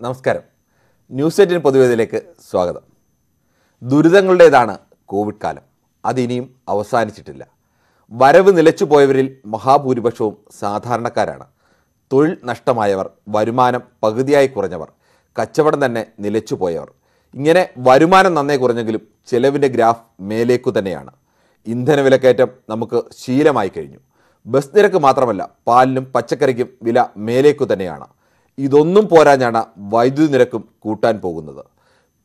നമസ്കാരം. News eighteen പൊതുവേദിയിലേക്ക് സ്വാഗതം. ദുരിതങ്ങളുടേതാണ് Covid കാലം. അതിനിയും അവസാനിച്ചിട്ടില്ല. വരവ് നിലച്ചു പോയവരിൽ മഹാഭൂരിപക്ഷവും സാധാരണക്കാരാണ്. തൊഴിൽ നഷ്ടമായവർ വരുമാനം പകുതിയായി കുറഞ്ഞവർ കച്ചവടം തന്നെ നിലച്ചു പോയവർ. ഇങ്ങനെ വരുമാനം നന്നേ കുറഞ്ഞെങ്കിലും ചെലവിന്റെ ഗ്രാഫ് മേലേക്കു തന്നെയാണ്. ഇന്ധന വിലക്കയറ്റം നമുക്ക് ശീലമായി കഴിഞ്ഞു. ബസ് നിരക്ക് മാത്രമല്ല പാലിനും പച്ചക്കറിക്കും വില മേലേക്കു തന്നെയാണ്. ഇതൊന്നും പോരാഞ്ഞാണ് വൈദ്യുതി നിരക്കും കൂട്ടാൻ പോകുന്നത്.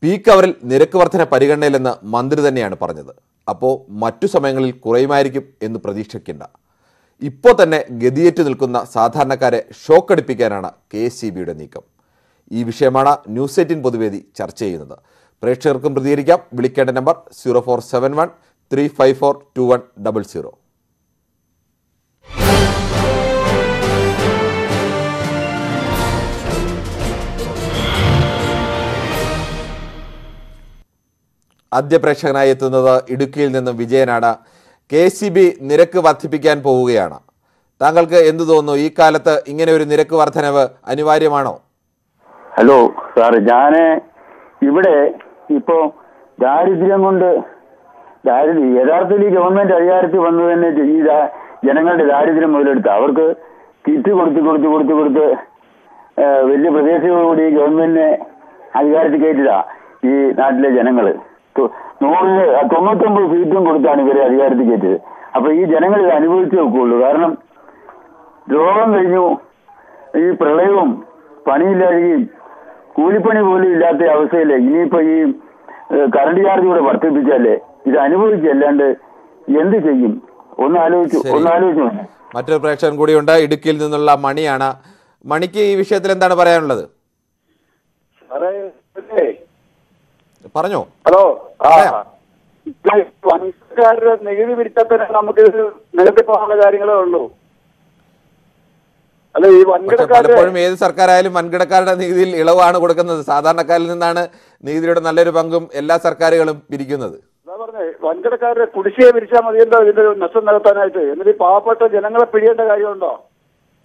പീക്ക് അവറിൽ നിരക്ക് വർധന പരിഗണനയിലെന്ന് മന്ത്രി തന്നെയാണ് പറഞ്ഞത്. അപ്പോൾ മറ്റു സമയങ്ങളിൽ കുറയുമായിരിക്കും എന്ന് പ്രതീക്ഷിക്കേണ്ട. ഇപ്പോൾ തന്നെ ഗതിയേറ്റ് നിൽക്കുന്ന സാധാരണക്കാരെ ഷോക്കടിപ്പിക്കാനാണ് കെ എസ് സി ബിയുടെ നീക്കം. ഈ വിഷയമാണ് ന്യൂസ് എയ്റ്റീൻ പൊതുവേദി ചർച്ച ചെയ്യുന്നത്. പ്രേക്ഷകർക്കും പ്രതികരിക്കാം. വിളിക്കേണ്ട number zero four seven one three five four two one double zero. ആദ്യ പ്രേക്ഷകനായി എത്തുന്നത് ഇടുക്കിയിൽ നിന്നും വിജയനാണ്. കെ സി ബി നിരക്ക് വർദ്ധിപ്പിക്കാൻ പോവുകയാണ്. താങ്കൾക്ക് എന്തു തോന്നുന്നു? ഈ കാലത്ത് ഇങ്ങനെ ഒരു നിരക്ക് വർധനവ് അനിവാര്യമാണോ? ഹലോ സാർ ഞാൻ ഇവിടെ ഇപ്പോ ദാരിദ്ര്യം കൊണ്ട് ദാരിദ്ര്യം യഥാർത്ഥത്തിൽ ഈ ഗവൺമെന്റ് അധികാരത്തിൽ വന്നു തന്നെ ഈ ജനങ്ങളുടെ ദാരിദ്ര്യം മുതലെടുത്ത് അവർക്ക് കിറ്റ് കൊടുത്ത് കൊടുത്ത് കൊടുത്ത് കൊടുത്ത് വലിയ ഈ ഗവൺമെന്റിനെ അധികാരത്തിൽ കയറ്റിയതാ ഈ നാട്ടിലെ ജനങ്ങൾ. നൂറിൽ തൊണ്ണൂറ്റൊമ്പത് സീറ്റും കൊടുത്താണ് ഇവരെ അധികാരത്തിൽ കയറ്റിയത് അപ്പൊ ഈ ജനങ്ങൾ ഇത് അനുഭവിച്ചു നോക്കുകയുള്ളൂ കാരണം രോഗം കഴിഞ്ഞു. ഈ പ്രളയവും പണിയില്ലാതെയും കൂലിപ്പണി പോലും ഇല്ലാത്ത അവസ്ഥയിൽ ഇനിയിപ്പോ ഈ കറണ്ട് ചാർജ് കൂടെ വർദ്ധിപ്പിച്ചാലേ ഇത് അനുഭവിച്ചല്ലാണ്ട് എന്ത് ചെയ്യും? ഒന്ന് ആലോചിച്ചു ഒന്ന് ആലോചിച്ചു. മറ്റൊരു പ്രേക്ഷകൻ കൂടിയുണ്ട്. ഇടുക്കിയിൽ നിന്നുള്ള മണിയാണ്. മണിക്ക് ഈ വിഷയത്തിൽ എന്താണ് പറയാനുള്ളത്? പറഞ്ഞോ? ഹലോ. വൻകാരുടെ നികുതി പിരിച്ചാൽ നമുക്ക് നികത്തി പോകാനുള്ള കാര്യങ്ങളേ ഉള്ളൂ. പലപ്പോഴും ഏത് സർക്കാരായാലും വൻകിടക്കാരുടെ നികുതിയിൽ ഇളവാണ് കൊടുക്കുന്നത്. സാധാരണക്കാരിൽ നിന്നാണ് നികുതിയുടെ നല്ലൊരു പങ്കും എല്ലാ സർക്കാരുകളും പിരിക്കുന്നത്. വൻകിടക്കാരുടെ കുടിശ്ശിയെ പിരിച്ചാൽ മതിയല്ലോ ഇതിന്റെ നഷ്ടം നികത്താനായിട്ട്. എന്നിട്ട് ഈ പാവപ്പെട്ട ജനങ്ങളെ പിഴിയേണ്ട കാര്യമുണ്ടോ?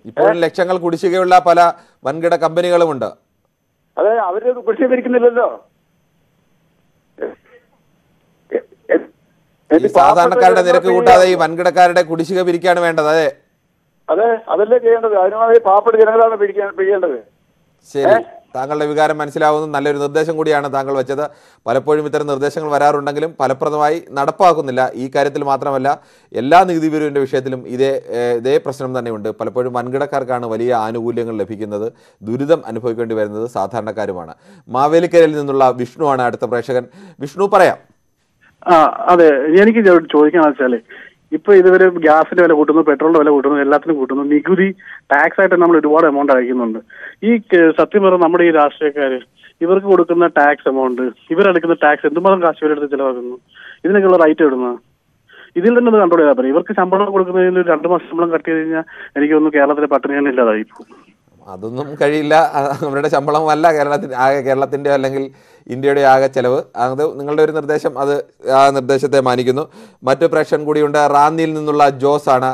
ഇപ്പോഴും ലക്ഷങ്ങൾ കുടിശ്ശികയുള്ള പല വൻകിട കമ്പനികളുമുണ്ട്. അതെ അവർ കുടിശ്ശിക പിരിക്കുന്നില്ലല്ലോ എ- എ- ഈ എന്നിട്ട് സാധാരണക്കാരുടെ നിരക്ക് കൂട്ടാതെ ഈ വൻകിടക്കാരുടെ കുടിശ്ശിക പിരിക്കാണ് വേണ്ടത് അതെ? അതെ അതല്ലേ ചെയ്യേണ്ടത്? അതിനുമായി പാവപ്പെട്ട ജനങ്ങളാണ് പിടിക്കാൻ പിഴിയേണ്ടത് ശരി. താങ്കളുടെ വികാരം മനസ്സിലാവുന്ന. നല്ലൊരു നിർദ്ദേശം കൂടിയാണ് താങ്കൾ വെച്ചത്. പലപ്പോഴും ഇത്തരം നിർദ്ദേശങ്ങൾ വരാറുണ്ടെങ്കിലും ഫലപ്രദമായി നടപ്പാക്കുന്നില്ല. ഈ കാര്യത്തിൽ മാത്രമല്ല എല്ലാ നികുതി പിരിവിന്റെ വിഷയത്തിലും ഇതേ ഇതേ പ്രശ്നം തന്നെയുണ്ട്. പലപ്പോഴും വൻകിടക്കാർക്കാണ് വലിയ ആനുകൂല്യങ്ങൾ ലഭിക്കുന്നത്. ദുരിതം അനുഭവിക്കേണ്ടി വരുന്നത് സാധാരണക്കാരുമാണ്. മാവേലിക്കരയിൽ നിന്നുള്ള വിഷ്ണുവാണ് അടുത്ത പ്രേക്ഷകൻ. വിഷ്ണു പറയാം. ആ അതെ. എനിക്ക് ചോദിക്കാന്ന് വെച്ചാൽ ഇപ്പൊ ഇതുവരെ ഗ്യാസിന്റെ വില കൂട്ടുന്നു പെട്രോളിന്റെ വില കൂട്ടുന്നു എല്ലാത്തിനും കൂട്ടുന്നു നികുതി ടാക്സ് ആയിട്ട് നമ്മൾ ഒരുപാട് എമൗണ്ട് അയക്കുന്നുണ്ട് ഈ സത്യം പറഞ്ഞ നമ്മുടെ ഈ രാഷ്ട്രീയക്കാര് ഇവർക്ക് കൊടുക്കുന്ന ടാക്സ് എമൗണ്ട് ഇവരെടുക്കുന്ന ടാക്സ് എന്തുമാത്രം കാശ് ഇവരെടുത്ത് ചെലവാക്കുന്നു? ഇതിനൊക്കെയുള്ള റൈറ്റ് ഇടുന്നത് ഇതിൽ തന്നെ കൺട്രോൾ ചെയ്താൽ ഇവർക്ക് ശമ്പളം കൊടുക്കുന്നതിന് രണ്ടു മാസം ശമ്പളം കട്ട് ചെയ്ത് കഴിഞ്ഞാൽ എനിക്ക് തോന്നുന്നു കേരളത്തിലെ പട്ടിണി തന്നെ ഇല്ലാതായി പോകും. അതൊന്നും കഴിയില്ല. അവരുടെ ശമ്പളം അല്ല കേരളത്തിന്റെ ആകെ കേരളത്തിന്റെ അല്ലെങ്കിൽ ഇന്ത്യയുടെ ആകെ ചെലവ്. അത് നിങ്ങളുടെ ഒരു നിർദ്ദേശം അത് ആ നിർദ്ദേശത്തെ മാനിക്കുന്നു. മറ്റു പ്രേക്ഷകൻ കൂടിയുണ്ട് റാന്നിയിൽ നിന്നുള്ള ജോസ് ആണ്.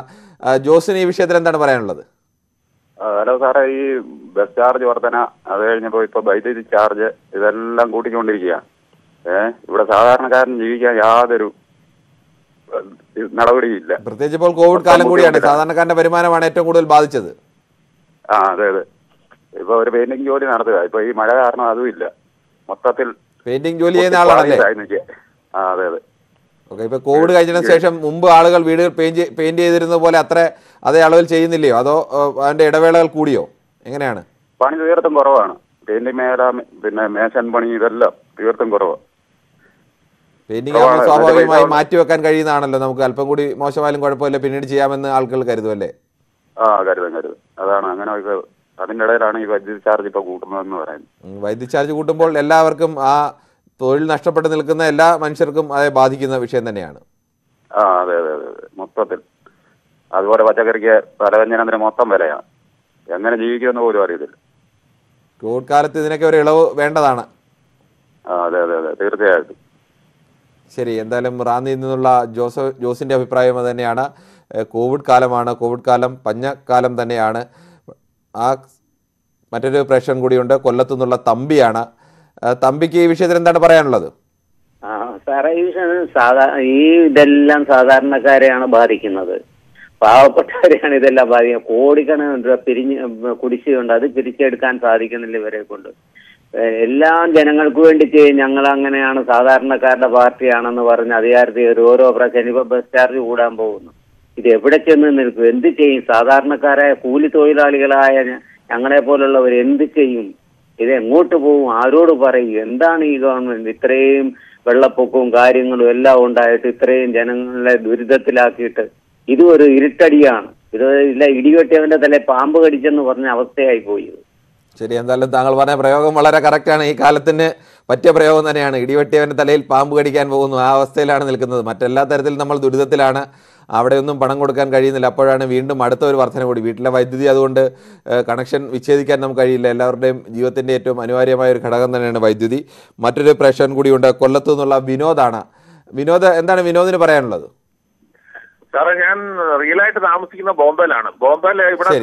ജോസിന് ഈ വിഷയത്തിൽ എന്താണ് പറയാനുള്ളത്? ഹലോ സാറേ ഈ ബസ് ചാർജ് വർധന അത് കഴിഞ്ഞപ്പോൾ ഇപ്പൊ വൈദ്യുതി ചാർജ് ഇതെല്ലാം കൂട്ടിക്കൊണ്ടിരിക്കുകയാണ്. ഏഹ് ഇവിടെ സാധാരണക്കാരൻ ജീവിക്കാൻ യാതൊരു നടപടിയില്ല പ്രത്യേകിച്ച് ഇപ്പോൾ കോവിഡ് കാലം കൂടിയാണ്. സാധാരണക്കാരന്റെ വരുമാനമാണ് ഏറ്റവും കൂടുതൽ ബാധിച്ചത്. ആ അതെ അതെ. ഇപ്പൊ ഒരു പെയിന്റിംഗ് ജോലി നടത്തുക ഇപ്പൊ ഈ മഴ കാരണം അതും ഇല്ല. മൊത്തത്തിൽ പെയിന്റിംഗ് ജോലി ചെയ്യുന്ന ആളാണല്ലേ? ആ അതെ അതെ. ഓക്കെ ഇപ്പൊ കോവിഡ് കഴിഞ്ഞതിന് ശേഷം മുമ്പ് ആളുകൾ വീടുകൾ പെയിന്റ് പെയിന്റ് ചെയ്തിരുന്ന പോലെ അത്ര അതേ അളവിൽ ചെയ്യുന്നില്ലയോ? അതോ അതിന്റെ ഇടവേളകൾ കൂടിയോ? എങ്ങനെയാണ്? പണി തീർത്തും കുറവാണ്. പെയിന്റിംഗ് മേഖല പിന്നെ മേശൻ പണി ഇതെല്ലാം തീർത്തും കുറവാണ്. പെയിന്റിംഗ്. സ്വാഭാവികമായി മാറ്റിവെക്കാൻ കഴിയുന്നതാണല്ലോ നമുക്ക്. അല്പം കൂടി മോശമായാലും കുഴപ്പമില്ല. പിന്നീട് ചെയ്യാമെന്ന് ആളുകൾ കരുതുമല്ലേ ആ കരുതും കരുതും. അതാണ് അങ്ങനെ ഒക്കെ ഇടയിലാണ് ഈ വൈദ്യുതി ചാർജ് ഇപ്പൊ കൂട്ടുന്നതെന്ന് പറയുന്നത്. വൈദ്യുതി ചാർജ് കൂട്ടുമ്പോൾ എല്ലാവർക്കും ആ തൊഴിൽ നഷ്ടപ്പെട്ട് നിൽക്കുന്ന എല്ലാ മനുഷ്യർക്കും അതെ ബാധിക്കുന്ന വിഷയം തന്നെയാണ്. ആ അതെ അതെ അതെ മൊത്തത്തിൽ. അതുപോലെ പച്ചക്കറിക്ക് പലവ്യഞ്ജനത്തിന് മൊത്തം വിലയാണ്. എങ്ങനെ ജീവിക്കുമെന്ന് പോലും അറിയത്തില്ല. കോവിഡ് കാലത്ത് ഇതിനൊക്കെ ഒരു ഇളവ് വേണ്ടതാണ്. ആ അതെ അതെ അതെ. തീർച്ചയായിട്ടും. ശരി എന്തായാലും റാന്നിയിൽ നിന്നുള്ള ജോസഫ് ജോസിന്റെ അഭിപ്രായം അത് തന്നെയാണ്. കോവിഡ് കാലമാണ്. കോവിഡ് കാലം പഞ്ഞക്കാലം തന്നെയാണ്. ആ മറ്റൊരു പ്രേക്ഷകൻ കൂടിയുണ്ട്. കൊല്ലത്തു നിന്നുള്ള തമ്പിയാണ്. തമ്പിക്ക് ഈ വിഷയത്തിൽ എന്താണ് പറയാനുള്ളത്? ആ സാറേ ഈ വിഷയം ഈ ഇതെല്ലാം സാധാരണക്കാരെയാണ് ബാധിക്കുന്നത്. പാവപ്പെട്ടവരെയാണ് ഇതെല്ലാം ബാധിക്കുന്നത്. കോടിക്കണക്കിന് രൂപ പിരിഞ്ഞ് കുടിച്ചുകൊണ്ട് അത് പിരിച്ചെടുക്കാൻ സാധിക്കുന്നില്ല ഇവരെ കൊണ്ട്. എല്ലാ ജനങ്ങൾക്ക് വേണ്ടി ഞങ്ങൾ അങ്ങനെയാണ് സാധാരണക്കാരുടെ പാർട്ടിയാണെന്ന് പറഞ്ഞ് അധികാരത്തിൽ ഓരോ പ്രാവശ്യം ഇപ്പൊ ബസ് ചാർജ് കൂടാൻ പോകുന്നു. ഇത് എവിടെ ചെന്ന് നിൽക്കും? എന്ത് ചെയ്യും? സാധാരണക്കാരായ കൂലി തൊഴിലാളികളായ ഞങ്ങളെ പോലുള്ളവർ എന്ത് ചെയ്യും? ഇത് എങ്ങോട്ട് പോകും? ആരോട് പറയും? എന്താണ് ഈ ഗവൺമെന്റ്? ഇത്രയും വെള്ളപ്പൊക്കവും കാര്യങ്ങളും എല്ലാം ഉണ്ടായിട്ട് ഇത്രയും ജനങ്ങളെ ദുരിതത്തിലാക്കിയിട്ട് ഇത് ഒരു ഇരുട്ടടിയാണ്. ഇത് ഇല്ല ഇടിവെട്ടിയവന്റെ തലേ പാമ്പ് കടിച്ചെന്ന് പറഞ്ഞ അവസ്ഥയായി പോയി. ശരി എന്തായാലും താങ്കൾ പറഞ്ഞ പ്രയോഗം വളരെ കറക്റ്റാണ് ഈ കാലത്തിന് പറ്റിയ പ്രയോഗം തന്നെയാണ്. ഇടിവെട്ടിയവന്റെ തലയിൽ പാമ്പ് കടിക്കാൻ പോകുന്നു. ആ അവസ്ഥയിലാണ് നിൽക്കുന്നത്. മറ്റെല്ലാ തരത്തിലും നമ്മൾ ദുരിതത്തിലാണ്. അവിടെയൊന്നും പണം കൊടുക്കാൻ കഴിയുന്നില്ല. അപ്പോഴാണ് വീണ്ടും അടുത്ത ഒരു വർധന കൂടി. വീട്ടിലെ വൈദ്യുതി അതുകൊണ്ട് കണക്ഷൻ വിച്ഛേദിക്കാൻ നമുക്ക് കഴിയില്ല. എല്ലാവരുടെയും ജീവിതത്തിന്റെ ഏറ്റവും അനിവാര്യമായ ഒരു ഘടകം തന്നെയാണ് വൈദ്യുതി. മറ്റൊരു പ്രേക്ഷകൻ കൂടിയുണ്ട് കൊല്ലത്തു നിന്നുള്ള വിനോദാണ്. വിനോദ് എന്താണ് വിനോദിന് പറയാനുള്ളത്? സാറേ ഞാൻ റിയൽ ആയിട്ട് താമസിക്കുന്ന ബോംബെയിലാണ് ബോംബെയിൽ ഇവിടെ.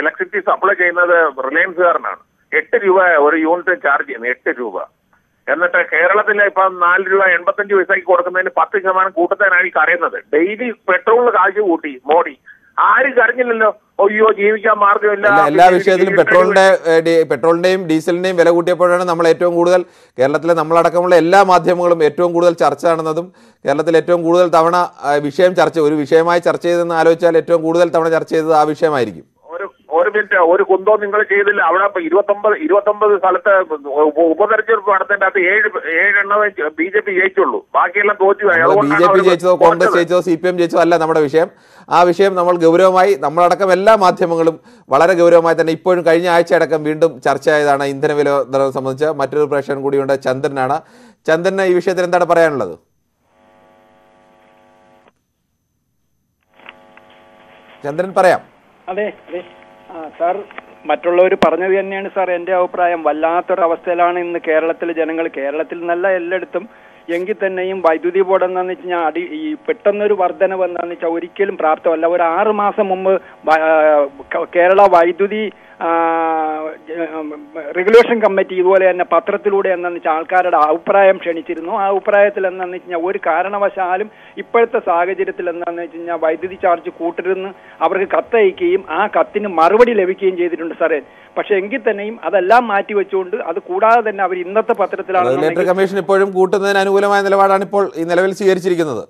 ഇലക്ട്രിസിറ്റി സപ്ലൈ ചെയ്യുന്നത് റിലയൻസുകാരനാണ്. എട്ട് രൂപ ഒരു യൂണിറ്റ് ചാർജ് ചെയ്യുന്നത് എട്ട് രൂപ. എന്നിട്ട് കേരളത്തിൽ ഇപ്പം നാല് രൂപ എൺപത്തഞ്ച് പൈസയ്ക്ക് കൊടുക്കുന്നതിന് പത്ത് ശതമാനം കൂട്ടത്തേനാണ് ഈ കരയുന്നത്. ഡെയിലി പെട്രോളിന് കാശ് കൂട്ടി മോഡി. ആരും കരഞ്ഞില്ലല്ലോ. അയ്യോ ജീവിക്കാൻ മാർഗമില്ല എല്ലാ വിഷയത്തിലും പെട്രോളിന്റെ പെട്രോളിന്റെയും ഡീസലിന്റെയും വില കൂട്ടിയപ്പോഴാണ് നമ്മൾ ഏറ്റവും കൂടുതൽ കേരളത്തിലെ നമ്മളടക്കമുള്ള എല്ലാ മാധ്യമങ്ങളും ഏറ്റവും കൂടുതൽ ചർച്ച നടന്നതും കേരളത്തിൽ ഏറ്റവും കൂടുതൽ തവണ വിഷയം ചർച്ച ഒരു വിഷയമായി ചർച്ച ചെയ്തെന്ന് ആലോചിച്ചാൽ ഏറ്റവും കൂടുതൽ തവണ ചർച്ച ചെയ്തത് ആ വിഷയമായിരിക്കും. ഒരു ഒരു കുന്തോ കുന്തവും നിങ്ങൾ ചെയ്തില്ല. അവിടെ ഇരുപത്തൊമ്പത് ഇരുപത്തൊമ്പത് സ്ഥലത്ത് ഉപ- ഉപതെരഞ്ഞെടുപ്പ് നടത്തേണ്ട അത് ഏഴ് ഏഴെണ്ണമേ ബി ജെ പി ജയിച്ചുള്ളൂ. ബാക്കിയെല്ലാം തോറ്റു. ബി ജെ പി ജയിച്ചതോ കോൺഗ്രസ് ജയിച്ചോ ജയിച്ചതോ സി പി എം ജയിച്ചതോ അല്ല നമ്മുടെ വിഷയം. ആ വിഷയം നമ്മൾ ഗൗരവമായി നമ്മളടക്കം എല്ലാ മാധ്യമങ്ങളും വളരെ ഗൗരവമായി തന്നെ ഇപ്പോഴും കഴിഞ്ഞ ആഴ്ച അടക്കം വീണ്ടും ചർച്ചയായതാണ് ഇന്ധന വില വർധന സംബന്ധിച്ച് മറ്റൊരു പ്രേക്ഷകൻ കൂടിയുണ്ട് ചന്ദ്രനാണ് ചന്ദ്രന് ഈ വിഷയത്തിൽ എന്താണ് പറയാനുള്ളത്? ചന്ദ്രൻ പറയാം. അതെ അതെ. സാർ മറ്റുള്ളവർ പറഞ്ഞത് തന്നെയാണ് സാർ എന്റെ അഭിപ്രായം. വല്ലാത്തൊരവസ്ഥയിലാണ് ഇന്ന് കേരളത്തിലെ ജനങ്ങൾ. കേരളത്തിൽ നല്ല എല്ലായിടത്തും. എങ്കിൽ തന്നെയും വൈദ്യുതി ബോർഡ് എന്താന്ന് വെച്ച് കഴിഞ്ഞാൽ അടി ഈ പെട്ടെന്നൊരു വർധനവ് എന്താണെന്ന് വെച്ചാൽ ഒരിക്കലും പ്രാപ്തമല്ല. ഒരു ആറ് മാസം മുമ്പ് കേരള വൈദ്യുതി റെഗുലേഷൻ കമ്മിറ്റി ഇതുപോലെ തന്നെ പത്രത്തിലൂടെ എന്താന്ന് വെച്ചാൽ ആൾക്കാരുടെ അഭിപ്രായം ക്ഷണിച്ചിരുന്നു. ആ അഭിപ്രായത്തിൽ എന്താണെന്ന് വെച്ച് ഒരു കാരണവശാലും ഇപ്പോഴത്തെ സാഹചര്യത്തിൽ എന്താണെന്ന് വെച്ച് കഴിഞ്ഞാൽ വൈദ്യുതി ചാർജ് കൂട്ടരുതെന്ന് അവർക്ക് കത്തയക്കുകയും ആ കത്തിന് മറുപടി ലഭിക്കുകയും ചെയ്തിട്ടുണ്ട് സാറേ. പക്ഷെ എങ്കിൽ തന്നെയും അതെല്ലാം മാറ്റി വെച്ചുകൊണ്ട് അത് കൂടാതെ തന്നെ അവർ ഇന്നത്തെ പത്രത്തിലാണ് കമ്മീഷൻ ഇപ്പോഴും കൂട്ടുന്നതിന് അനുകൂലമായ നിലപാടാണ് ഇപ്പോൾ ഈ നിലവിൽ സ്വീകരിച്ചിരിക്കുന്നത്.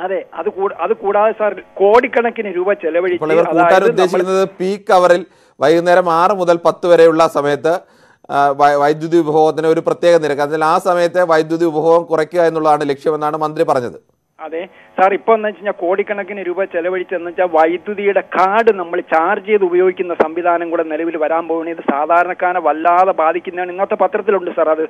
അതെ അത് കൂട- അത് കൂടാതെ സാർ കോടിക്കണക്കിന് രൂപ ചെലവഴിക്കുന്നത് ചെലവഴിച്ച് ഉദ്ദേശിക്കുന്നത് പീക്ക് അവറിൽ വൈകുന്നേരം ആറ് മുതൽ പത്ത് വരെയുള്ള സമയത്ത് വൈദ്യുതി ഉപഭോഗത്തിന് ഒരു പ്രത്യേക നിരക്ക്. അതിൽ ആ സമയത്തെ വൈദ്യുതി ഉപഭോഗം കുറയ്ക്കുക എന്നുള്ളതാണ് ലക്ഷ്യമെന്നാണ് മന്ത്രി പറഞ്ഞത്. അതെ. സാർ ഇപ്പൊ എന്ന് വെച്ചാൽ കോടിക്കണക്കിന് രൂപ ചെലവഴിച്ചെന്ന് വെച്ചാൽ വൈദ്യുതിയുടെ കാർഡ് നമ്മൾ ചാർജ് ചെയ്ത് ഉപയോഗിക്കുന്ന സംവിധാനം കൂടെ നിലവിൽ വരാൻ പോകുന്നത് സാധാരണക്കാരനെ സാധാരണക്കാരെ വല്ലാതെ ബാധിക്കുന്നതാണ്. ഇന്നത്തെ പത്രത്തിലുണ്ട് സാർ അത്.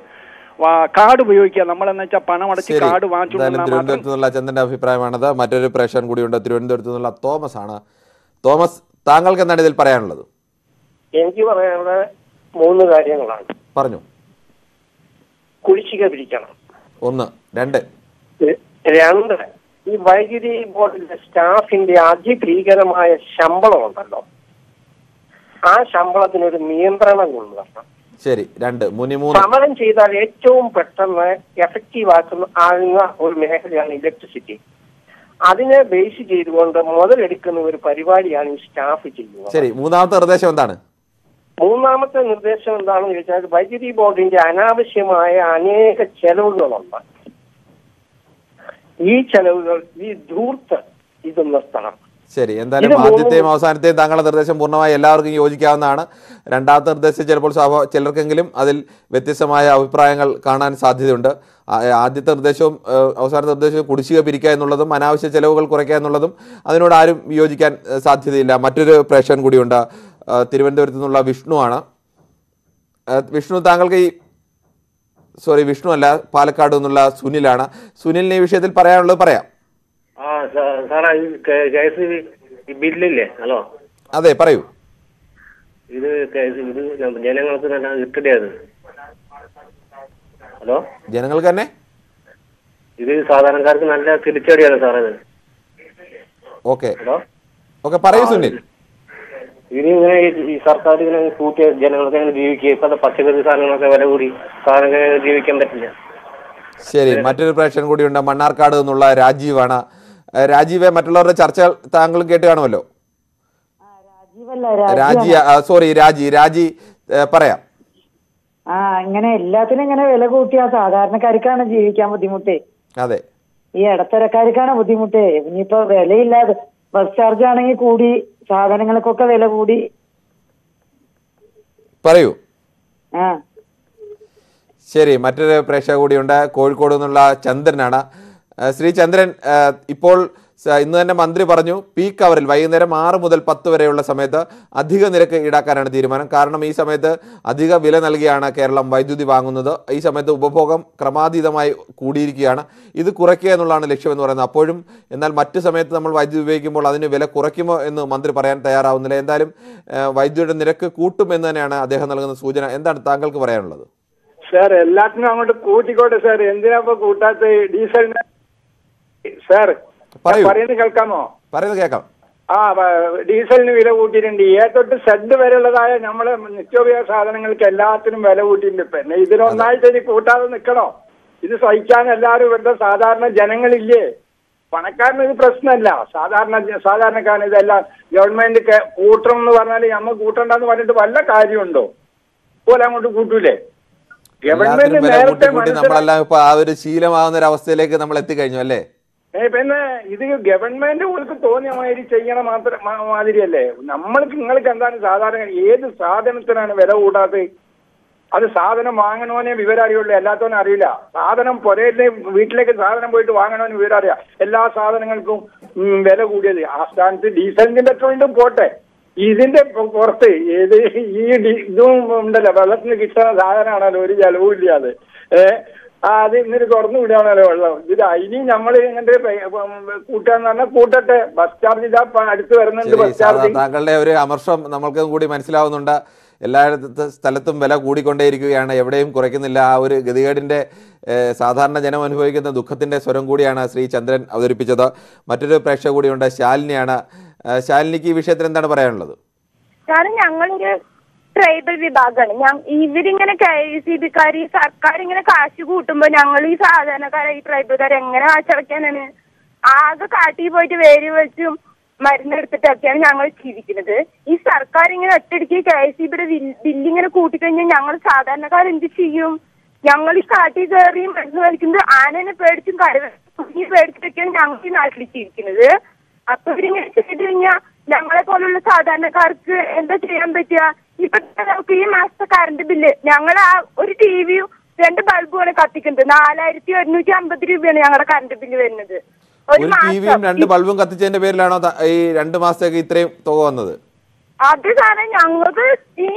കാർഡ് ഉപയോഗിക്കുക. നമ്മളെന്ന് വെച്ചാൽ പണം അടച്ച് കാർഡ് തിരുവനന്തപുരത്ത് നിന്നുള്ള ചന്ദ്രന്റെ അഭിപ്രായമാണത്. മറ്റൊരു പ്രേക്ഷൻ കൂടിയുണ്ട് തിരുവനന്തപുരത്ത് നിന്നുള്ള തോമസ് ആണ്. തോമസ് താങ്കൾക്ക് എന്താണ് ഇതിൽ പറയാനുള്ളത്? എനിക്ക് പറയാനുള്ളത് മൂന്ന് കാര്യങ്ങളാണ്. പറഞ്ഞു. കുടിശ്ശിക പിരിക്കണം ഒന്ന്. രണ്ട്. രണ്ട് ഈ വൈദ്യുതി ബോർഡിലെ സ്റ്റാഫിന്റെ അതിഭീകരമായ ശമ്പളം ഉണ്ടല്ലോ. ആ ശമ്പളത്തിനൊരു നിയന്ത്രണം കൊണ്ടുവരണം. ശരി രണ്ട് സമരം ചെയ്താൽ ഏറ്റവും പെട്ടെന്ന് എഫക്റ്റീവ് ആക്കുന്ന ആകുന്ന ഒരു മേഖലയാണ് ഇലക്ട്രിസിറ്റി അതിനെ ബേസ് ചെയ്തുകൊണ്ട് മുതലെടുക്കുന്ന ഒരു പരിപാടിയാണ് ഈ സ്റ്റാഫ് ചെയ്യുന്നത്. ശരി മൂന്നാമത്തെ നിർദ്ദേശം എന്താണ്? മൂന്നാമത്തെ നിർദ്ദേശം എന്താണെന്ന് ചോദിച്ചാൽ വൈദ്യുതി ബോർഡിന്റെ അനാവശ്യമായ അനേക ചെലവുകളുണ്ട്. ഈ ചെലവുകൾ ഈ ധൂർത്ത് ഇത് നിർത്തണം. ശരി എന്തായാലും ആദ്യത്തെയും അവസാനത്തെയും താങ്കളുടെ നിർദ്ദേശം പൂർണമായി എല്ലാവർക്കും യോജിക്കാവുന്നതാണ്. രണ്ടാമത്തെ നിർദ്ദേശം ചിലപ്പോൾ സ്വാഭാവ ചിലർക്കെങ്കിലും അതിൽ വ്യത്യസ്തമായ അഭിപ്രായങ്ങൾ കാണാൻ സാധ്യതയുണ്ട്. ആദ്യത്തെ നിർദ്ദേശവും അവസാനത്തെ നിർദ്ദേശവും കുടിശ്ശിക പിരിക്കുക എന്നുള്ളതും അനാവശ്യ ചെലവുകൾ കുറയ്ക്കുക എന്നുള്ളതും അതിനോട് ആരും യോജിക്കാൻ സാധ്യതയില്ല. മറ്റൊരു പ്രേക്ഷകൻ കൂടിയുണ്ട് തിരുവനന്തപുരത്തു നിന്നുള്ള വിഷ്ണുവാണ് വിഷ്ണു താങ്കൾക്ക് ഈ സോറി വിഷ്ണു അല്ല പാലക്കാട് നിന്നുള്ള സുനിലാണ്. സുനിലിന് ഈ വിഷയത്തിൽ പറയാനുള്ളത് പറയാം. സാറേ ഈ കെ എസ് ബില്ലില്ലേ? ഹലോ? അതെ പറയൂ. ഇത് ഇത് ജനങ്ങൾക്ക് നല്ല കിട്ടടിയത് ഹലോ? ജനങ്ങൾക്ക് തന്നെ? ഇത് സാധാരണക്കാർക്ക് നല്ല തിരിച്ചടിയാണ് സാറേ ഇത്. ഓക്കെ. ഹലോ? ഓക്കെ പറയൂ സുനിൽ. ഇതിനിങ്ങനെ ഈ- ഈ സർക്കാർ ഇങ്ങനെ കൂട്ടിയ ജനങ്ങൾക്ക് അങ്ങനെ ജീവിക്കുക. ഇപ്പൊ പച്ചക്കറി സാധനങ്ങളൊക്കെ വില കൂടി സാധനങ്ങൾ ജീവിക്കാൻ പറ്റില്ല. ശരി മറ്റൊരു പ്രേക്ഷകൻ കൂടിയുണ്ട് മണ്ണാർക്കാട് എന്നുള്ള രാജീവാണ്. രാജീവെ മറ്റുള്ളവരുടെ ചർച്ചകൾ താങ്കളും കേട്ട് കാണുമല്ലോ? രാജി സോറി രാജി രാജി പറയാം. ആ ഇങ്ങനെ എല്ലാത്തിനും ഇങ്ങനെ വില കൂട്ടിയാ സാധാരണക്കാർക്കാണ് ജീവിക്കാൻ ബുദ്ധിമുട്ടേ. അതെ. ഈ ഇടത്തരക്കാർക്കാണ് ബുദ്ധിമുട്ടേ. ഇനിയിപ്പോ വിലയില്ലാതെ ബസ് ചാർജ് ആണെങ്കിൽ കൂടി സാധനങ്ങൾക്കൊക്കെ വില കൂടി. പറയൂ. ആ. ശരി മറ്റൊരു പ്രേക്ഷക കൂടിയുണ്ട്. കോഴിക്കോട് നിന്നുള്ള ചന്ദ്രനാണ്. ശ്രീ ചന്ദ്രൻ ഇപ്പോൾ ഇന്ന് തന്നെ മന്ത്രി പറഞ്ഞു പീക്ക് അവറിൽ വൈകുന്നേരം ആറ് മുതൽ പത്ത് വരെയുള്ള സമയത്ത് അധിക നിരക്ക് ഈടാക്കാനാണ് തീരുമാനം. കാരണം ഈ സമയത്ത് അധിക വില നൽകിയാണ് കേരളം വൈദ്യുതി വാങ്ങുന്നത്. ഈ സമയത്ത് ഉപഭോഗം ക്രമാതീതമായി കൂടിയിരിക്കുകയാണ്. ഇത് കുറയ്ക്കുക എന്നുള്ളതാണ് ലക്ഷ്യമെന്ന് പറയുന്നത്. അപ്പോഴും എന്നാൽ മറ്റ് സമയത്ത് നമ്മൾ വൈദ്യുതി ഉപയോഗിക്കുമ്പോൾ അതിന് വില കുറയ്ക്കുമോ എന്ന് മന്ത്രി പറയാൻ തയ്യാറാവുന്നില്ല. എന്തായാലും വൈദ്യുതിയുടെ നിരക്ക് കൂട്ടും എന്ന് തന്നെയാണ് അദ്ദേഹം നൽകുന്ന സൂചന. എന്താണ് താങ്കൾക്ക് പറയാനുള്ളത്? സാർ എല്ലാത്തിനും അങ്ങോട്ട് കൂട്ടിക്കോട്ടെ സാർ. എന്തിനാ ഇപ്പൊ കൂട്ടാത്ത ഡീസലിന് സാർ പറയുന്നത് കേൾക്കാമോ? പറയുന്നത് കേൾക്കാം. ആ ഡീസലിന് വില കൂട്ടിയിട്ടുണ്ട്. ഏ തൊട്ട് സെഡ് വരെയുള്ളതായ നമ്മളെ നിത്യോപയോഗ സാധനങ്ങൾക്ക് എല്ലാത്തിനും വില കൂട്ടിയിട്ടുണ്ട്. പിന്നെ ഇതിനൊന്നായിട്ട് ഇനി കൂട്ടാതെ നിൽക്കണോ? ഇത് സഹിക്കാൻ എല്ലാവരും ഇവിടുത്തെ സാധാരണ ജനങ്ങളില്ലേ? പണക്കാരന് ഇത് പ്രശ്നമല്ല. സാധാരണ സാധാരണക്കാരൻ ഇതെല്ലാം ഗവൺമെന്റ് കൂട്ടണം എന്ന് പറഞ്ഞാൽ നമ്മൾ കൂട്ടണ്ടെന്ന് പറഞ്ഞിട്ട് വല്ല കാര്യമുണ്ടോ? പോലെ അങ്ങോട്ട് കൂട്ടൂലേ? ഗവൺമെന്റ് നേരത്തെ നമ്മളെല്ലാം ഇപ്പൊ ആ ഒരു ശീലമാവുന്ന ഒരു അവസ്ഥയിലേക്ക് നമ്മൾ എത്തിക്കഴിഞ്ഞു അല്ലേ? പിന്നെ ഇത് ഗവൺമെന്റ് പോലും തോന്നിയ മാതിരി ചെയ്യണ മാത്രം മാതിരിയല്ലേ? നമ്മൾക്ക് നിങ്ങൾക്ക് എന്താണ് സാധാരണ ഏത് സാധനത്തിനാണ് വില കൂടാത്തത് അത് സാധനം വാങ്ങണോനെ വിവരം അറിയുള്ളൂ എല്ലാത്തോനും അറിയില്ല. സാധനം പുരയിലെ വീട്ടിലേക്ക് സാധനം പോയിട്ട് വാങ്ങണോന് വിവരം അറിയാം. എല്ലാ സാധനങ്ങൾക്കും വില കൂടിയത്. ആ സ്ഥാനത്ത് ഡീസലിന്റെ പെട്രോളിന്റെയും പോട്ടെ. ഇതിന്റെ പുറത്ത് ഏത് ഈ ഇതും ഉണ്ടല്ലോ വെള്ളത്തിന് കിട്ടുന്ന സാധനമാണല്ലോ ഒരു ചെലവും ഇല്ലാതെ. ഏഹ് ആ അത് ഇന്നൊരു തുറന്നു വിടുകയാണല്ലോ വെള്ളം. ഇത് ഇനി നമ്മൾ ഇങ്ങനത്തെ കൂട്ടാന്ന് പറഞ്ഞാൽ കൂട്ടട്ടെ ബസ് ചാർജ് ഇതാ അടുത്ത് വരുന്നുണ്ട് ബസ് ചാർജ്. താങ്കളുടെ ഒരു അമർഷം നമ്മൾക്കും കൂടി മനസ്സിലാവുന്നുണ്ട്. എല്ലായിടത്ത് സ്ഥലത്തും വില കൂടിക്കൊണ്ടേയിരിക്കുകയാണ്. എവിടെയും കുറയ്ക്കുന്നില്ല. ആ ഒരു ഗതികേടിന്റെ സാധാരണ ജനം അനുഭവിക്കുന്ന ദുഃഖത്തിന്റെ സ്വരം കൂടിയാണ് ശ്രീ ചന്ദ്രൻ അവതരിപ്പിച്ചത്. മറ്റൊരു പ്രേക്ഷക കൂടിയുണ്ട് ശാലിനിയാണ്. ശാലിനിക്ക് ഈ വിഷയത്തിൽ എന്താണ് പറയാനുള്ളത്? കാരണം ഞങ്ങളൊരു ട്രൈബൽ വിഭാഗമാണ്. ഞാൻ ഇവരിങ്ങനെ കെ സി ബിക്കാർ ഈ സർക്കാർ ഇങ്ങനെ കാശ് കൂട്ടുമ്പോ ഞങ്ങൾ ഈ സാധാരണക്കാരെ ഈ ട്രൈബൽക്കാർ എങ്ങനെ കാശടക്കാനാണ്? ആകെ കാട്ടിൽ പോയിട്ട് വേര് വെച്ചും മരുന്നെടുത്തിട്ടൊക്കെയാണ് ഞങ്ങൾ ജീവിക്കുന്നത്. ഈ സർക്കാർ ഇങ്ങനെ ഒറ്റയടിക്ക് കെ സി ബിയുടെ ബില്ലിങ്ങനെ കൂട്ടിക്കഴിഞ്ഞാൽ ഞങ്ങൾ സാധാരണക്കാർ എന്ത് ചെയ്യും? ഞങ്ങൾ ഈ കാട്ടിൽ കയറി മരുന്ന് വലിക്കുന്നത് ആനനെ പേടിച്ചും കരുവി പേടിച്ചിട്ടൊക്കെയാണ് ഞങ്ങൾ ഈ നാട്ടിൽ ജീവിക്കുന്നത്. അപ്പൊ ഇവരിങ്ങനെ ചെയ്ത് കഴിഞ്ഞാൽ ഞങ്ങളെ പോലുള്ള സാധാരണക്കാർക്ക് എന്താ ചെയ്യാൻ പറ്റുക? ഇപ്പൊ നമുക്ക് ഈ മാസത്തെ കറണ്ട് ബില്ല് ഞങ്ങൾ ആ ഒരു ടിവിയും രണ്ട് ബൾബുമാണ് കത്തിക്കുന്നത്. നാലായിരത്തി ഒരുന്നൂറ്റി അമ്പത് രൂപയാണ് ഞങ്ങളുടെ കറണ്ട് ബില്ല് വരുന്നത്. ഒരു ഒരു ടിവിയും രണ്ട് ബൾബും കത്തിച്ചതിന്റെ പേരിലാണോ ഈ രണ്ട് മാസത്തേക്ക് ഇത്രയും തുക വന്നത്? അത് സാറേ ഞങ്ങൾക്ക് ഈ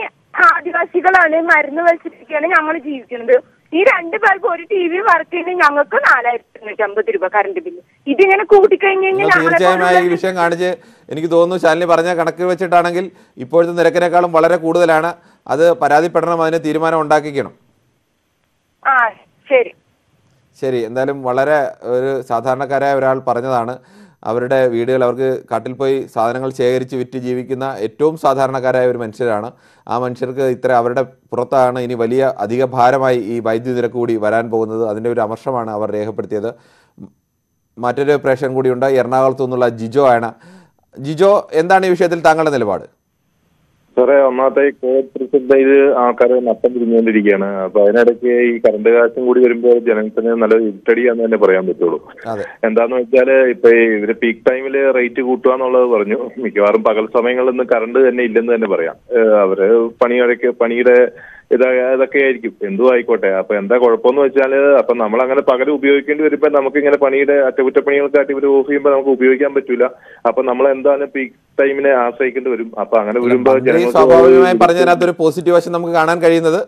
ആദിവാസികളാണ് മരുന്ന് വലിച്ചിരിക്കുകയാണ് ഞങ്ങൾ ജീവിക്കുന്നത്. ഈ രണ്ട് ബൾബ് ഒരു ടി വി വർക്ക് ചെയ്യുന്ന ഞങ്ങൾക്ക് നാലായിരത്തി ഇരുന്നൂറ്റി അമ്പത് രൂപ കറണ്ട് ബില്ല് ഇതിങ്ങനെ കൂട്ടിക്കഴിഞ്ഞ് തീർച്ചയായും ഈ വിഷയം കാണിച്ച് എനിക്ക് തോന്നുന്നു ശാലിനി പറഞ്ഞ കണക്ക് വെച്ചിട്ടാണെങ്കിൽ ഇപ്പോഴത്തെ നിരക്കിനേക്കാളും വളരെ കൂടുതലാണ്. അത് പരാതിപ്പെടണം അതിന് തീരുമാനം ഉണ്ടാക്കിക്കണം. ആ ശരി. ശരി എന്തായാലും വളരെ ഒരു സാധാരണക്കാരായ ഒരാൾ പറഞ്ഞതാണ്. അവരുടെ വീടുകൾ അവർക്ക് കാട്ടിൽ പോയി സാധനങ്ങൾ ശേഖരിച്ച് വിറ്റ് ജീവിക്കുന്ന ഏറ്റവും സാധാരണക്കാരായ ഒരു മനുഷ്യരാണ്. ആ മനുഷ്യർക്ക് ഇത്ര അവരുടെ പുറത്താണ് ഇനി വലിയ അധിക ഭാരമായി ഈ വൈദ്യുതി നിരക്ക് കൂടി വരാൻ പോകുന്നത്. അതിന്റെ ഒരു അമർഷമാണ് അവർ രേഖപ്പെടുത്തിയത്. മറ്റൊരു പ്രേക്ഷകൻ കൂടിയുണ്ട് എറണാകുളത്തു നിന്നുള്ള ജിജോ ആണ്. ജിജോ എന്താണ് ഈ വിഷയത്തിൽ താങ്കളുടെ നിലപാട്? സാറേ ഒന്നാമത്തെ ഈ കോവിഡ് പ്രതിസന്ധി ഇത് ആൾക്കാരെ നട്ടം തിരിഞ്ഞുകൊണ്ടിരിക്കുകയാണ്. അപ്പൊ അതിനിടയ്ക്ക് ഈ കറണ്ട് കാശും കൂടി വരുമ്പോൾ ജനത്തിന് നല്ല ഇട്ടടിയാന്ന് തന്നെ പറയാൻ പറ്റുള്ളൂ. എന്താന്ന് വെച്ചാൽ ഇപ്പൊ ഇവർ പീക്ക് ടൈമിൽ റേറ്റ് കൂട്ടുക എന്നുള്ളത് പറഞ്ഞു. മിക്കവാറും പകൽ സമയങ്ങളിൽ നിന്ന് കറണ്ട് തന്നെ ഇല്ലെന്ന് തന്നെ പറയാം. അവർ പണിയിടയ്ക്ക് പണിയുടെ ഇതൊക്കെ ആയിരിക്കും. എന്തു ആയിക്കോട്ടെ. അപ്പൊ എന്താ കുഴപ്പമെന്ന് വെച്ചാൽ അപ്പൊ നമ്മൾ അങ്ങനെ പകരം ഉപയോഗിക്കേണ്ടി വരുമ്പോ നമുക്ക് ഇങ്ങനെ പണിയുടെ അറ്റകുറ്റപ്പണികൾക്കായിട്ട് ഇവർ ഓഫ് ചെയ്യുമ്പോൾ നമുക്ക് ഉപയോഗിക്കാൻ പറ്റൂല. അപ്പൊ നമ്മൾ എന്താണ് പീക്ക് ടൈമിനെ ആശ്രയിക്കേണ്ടി വരും? അപ്പൊ അങ്ങനെ വരുമ്പോ സ്വാഭാവികമായി ജനങ്ങൾക്ക് സ്വാഭാവികമായും പറഞ്ഞതിനകത്ത് ഒരു പോസിറ്റീവ് വശം നമുക്ക് കാണാൻ കഴിയുന്നത്.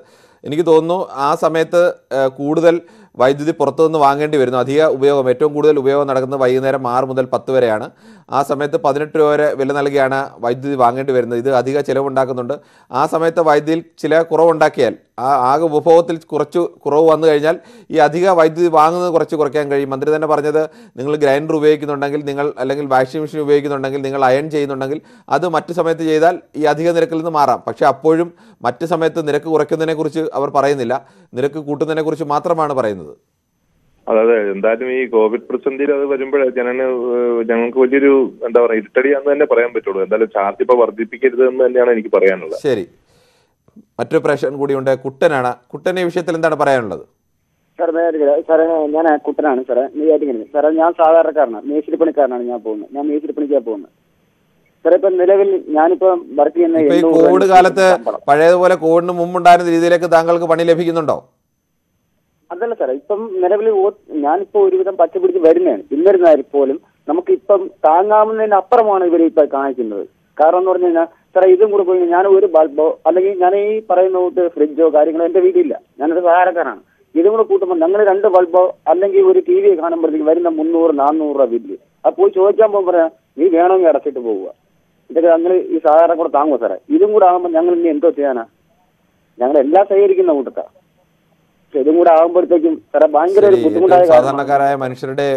എനിക്ക് തോന്നുന്നു ആ സമയത്ത് കൂടുതൽ വൈദ്യുതി പുറത്തുനിന്ന് വാങ്ങേണ്ടി വരുന്നു. അധിക ഉപയോഗം ഏറ്റവും കൂടുതൽ ഉപയോഗം നടക്കുന്നത് വൈകുന്നേരം ആറ് മുതൽ പത്ത് വരെയാണ്. ആ സമയത്ത് പതിനെട്ട് രൂപ വരെ വില നൽകിയാണ് വൈദ്യുതി വാങ്ങേണ്ടി വരുന്നത്. ഇത് അധിക ചിലവുണ്ടാക്കുന്നുണ്ട്. ആ സമയത്ത് വൈദ്യുതിയിൽ ചില കുറവുണ്ടാക്കിയാൽ ആ ആകെ ഉപഭോഗത്തിൽ കുറച്ച് കുറവ് വന്നു കഴിഞ്ഞാൽ ഈ അധിക വൈദ്യുതി വാങ്ങുന്നത് കുറച്ച് കുറയ്ക്കാൻ കഴിയും. മന്ത്രി തന്നെ പറഞ്ഞത് നിങ്ങൾ ഗ്രൈൻഡർ ഉപയോഗിക്കുന്നുണ്ടെങ്കിൽ നിങ്ങൾ അല്ലെങ്കിൽ വാഷിംഗ് മെഷീൻ ഉപയോഗിക്കുന്നുണ്ടെങ്കിൽ നിങ്ങൾ അയൺ ചെയ്യുന്നുണ്ടെങ്കിൽ അത് മറ്റു സമയത്ത് ചെയ്താൽ ഈ അധിക നിരക്കിൽ നിന്ന് മാറാം. പക്ഷേ അപ്പോഴും മറ്റു സമയത്ത് നിരക്ക് കുറയ്ക്കുന്നതിനെക്കുറിച്ച് അവർ പറയുന്നില്ല. നിരക്ക് കൂട്ടുന്നതിനെക്കുറിച്ച് മാത്രമാണ് പറയുന്നത്. അതെ എന്തായാലും ഈ കോവിഡ് പ്രതിസന്ധിയിൽ അത് വരുമ്പോഴേ ജനന് ഞങ്ങൾക്ക് വലിയൊരു എന്താ പറയാ ഇരുട്ടടിയാന്ന് തന്നെ പറയാൻ പറ്റുള്ളൂ. എന്തായാലും ചാർജ് ഇപ്പൊ വർദ്ധിപ്പിക്കരുത് എന്ന് തന്നെയാണ് എനിക്ക് പറയാനുള്ളത്. ശരി. മറ്റൊരു പ്രേക്ഷകൻ കൂടിയുണ്ട് കുട്ടനാണ്. കുട്ടനെ ഈ വിഷയത്തിൽ എന്താണ് പറയാനുള്ളത്? സാർ സാറേ ഞാൻ കുട്ടനാണ് സാറേ. നെയ്യാറ്റിങ്ങനെ സാറേ ഞാൻ സാധാരണക്കാരനാണ്. മേശിരി പണിക്കാരനാണ് ഞാൻ പോകുന്നത്. ഞാൻ മേശിരി പണിക്കാണ് പോകുന്നത്. സാറേ ഇപ്പൊ നിലവിൽ ഞാനിപ്പോ വർക്ക് ചെയ്യുന്ന കോവിഡ് കാലത്ത്. പഴയതുപോലെ കോവിഡിന് മുമ്പുണ്ടായിരുന്ന രീതിയിലേക്ക് താങ്കൾക്ക് പണി ലഭിക്കുന്നുണ്ടോ? അതല്ല സാറേ ഇപ്പം നിലവിൽ ഞാനിപ്പോ ഒരുവിധം പച്ച പിടിച്ച് വരുന്നതാണ്. എന്നിരുന്നാൽ പോലും നമുക്ക് ഇപ്പം താങ്ങാവുന്നതിന് അപ്പുറമാണ് ഇവർ ഇപ്പൊ കാണിക്കുന്നത്. കാരണം എന്ന് പറഞ്ഞു കഴിഞ്ഞാൽ സാറേ ഇതും കൂടെ പോയി ഞാൻ ഒരു ബൾബോ അല്ലെങ്കിൽ ഞാൻ ഈ പറയുന്ന കൂട്ട് ഫ്രിഡ്ജോ കാര്യങ്ങളോ എന്റെ വീട്ടിലില്ല. ഞാനൊരു സഹായക്കാരാണ് ഇതും കൂടെ കൂട്ടുമ്പോൾ ഞങ്ങൾ രണ്ട് ബൾബോ അല്ലെങ്കിൽ ഒരു ടി വി കാണുമ്പോഴത്തേക്ക് വരുന്ന മുന്നൂറ് നാനൂറ് രൂപ ബില്ല്. അത് പോയി ചോദിക്കാൻ പോകുമ്പോൾ പറയാം നീ വേണമെങ്കിൽ അടച്ചിട്ട് പോവുക. ഇതൊക്കെ ഞങ്ങൾ ഈ സഹായം കൂടെ താങ്ങുമോ സാറേ? ഇതും കൂടെ ആകുമ്പോൾ ഞങ്ങൾ ഇനി എന്തോ ചെയ്യാനാ? ഞങ്ങൾ എല്ലാം സഹകരിക്കുന്ന കൂട്ടത്താ. ഇതും കൂടെ ആകുമ്പോഴത്തേക്കും ഭയങ്കര ഒരു ബുദ്ധിമുട്ടായ സാധാരണക്കാരായ മനുഷ്യരുടെ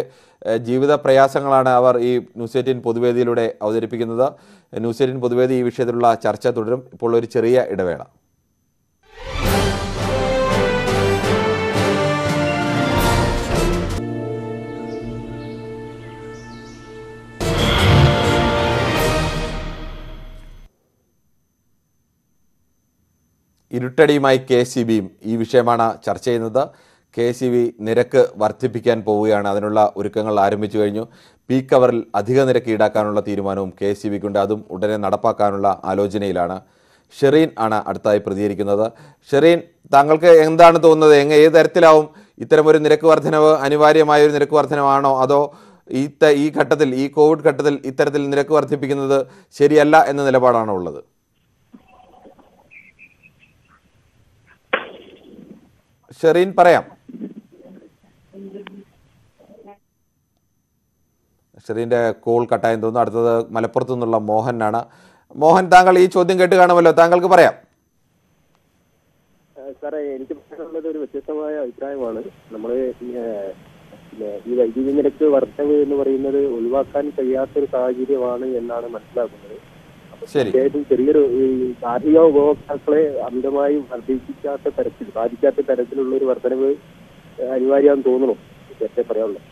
ജീവിത പ്രയാസങ്ങളാണ് അവർ ഈ ന്യൂസ് എയ്റ്റീൻ പൊതുവേദിയിലൂടെ അവതരിപ്പിക്കുന്നത്. ന്യൂസ് എയ്റ്റീൻ പൊതുവേദി ഈ വിഷയത്തിലുള്ള ചർച്ച തുടരും. ഇപ്പോൾ ഒരു ചെറിയ ഇടവേള. ഇരുട്ടടിയുമായി കെ സി ബിയും ഈ വിഷയമാണ് ചർച്ച ചെയ്യുന്നത്. കെ സി ബി നിരക്ക് വർദ്ധിപ്പിക്കാൻ പോവുകയാണ്. അതിനുള്ള ഒരുക്കങ്ങൾ ആരംഭിച്ചു കഴിഞ്ഞു. പീക്ക് അവറിൽ അധിക നിരക്ക് ഈടാക്കാനുള്ള തീരുമാനവും കെ സി ബിക്കുണ്ട്. അതും ഉടനെ നടപ്പാക്കാനുള്ള ആലോചനയിലാണ്. ഷെറീൻ ആണ് അടുത്തായി പ്രതികരിക്കുന്നത്. ഷെറീൻ താങ്കൾക്ക് എന്താണ് തോന്നുന്നത്? എങ്ങ ഏത് തരത്തിലാവും? ഇത്തരമൊരു നിരക്ക് വർധനവ് അനിവാര്യമായ ഒരു നിരക്ക് വർധനവാണോ? അതോ ഈ ഈ ഘട്ടത്തിൽ ഈ കോവിഡ് ഘട്ടത്തിൽ ഇത്തരത്തിൽ നിരക്ക് വർദ്ധിപ്പിക്കുന്നത് ശരിയല്ല എന്ന നിലപാടാണോ ഉള്ളത്? ഷെറീൻ പറയാം. ഷെറീന്റെ കോൾ കട്ടായെന്ന് തോന്നുന്നു. അടുത്തത് മലപ്പുറത്തു നിന്നുള്ള മോഹനാണ്. മോഹൻ താങ്കൾ ഈ ചോദ്യം കേട്ട് കാണുമല്ലോ. താങ്കൾക്ക് പറയാം. സാറേ എനിക്ക് പറയാനുള്ളത് ഒരു വ്യത്യസ്തമായ അഭിപ്രായമാണ്. നമ്മൾ ഈ വൈദ്യുതി നിരക്ക് വർധനവ് എന്ന് പറയുന്നത് ഒഴിവാക്കാൻ കഴിയാത്തൊരു സാഹചര്യമാണ് എന്നാണ് മനസ്സിലാക്കുന്നത്. തീർച്ചയായിട്ടും ചെറിയൊരു ഈ കാർഷിക ഉപഭോക്താക്കളെ അമിതമായി വർദ്ധിപ്പിക്കാത്ത തരത്തിൽ ബാധിക്കാത്ത തരത്തിലുള്ള ഒരു വർധനവ് അനിവാര്യമാണെന്ന് തോന്നുന്നു. നേരത്തെ പറയാനുള്ളത്.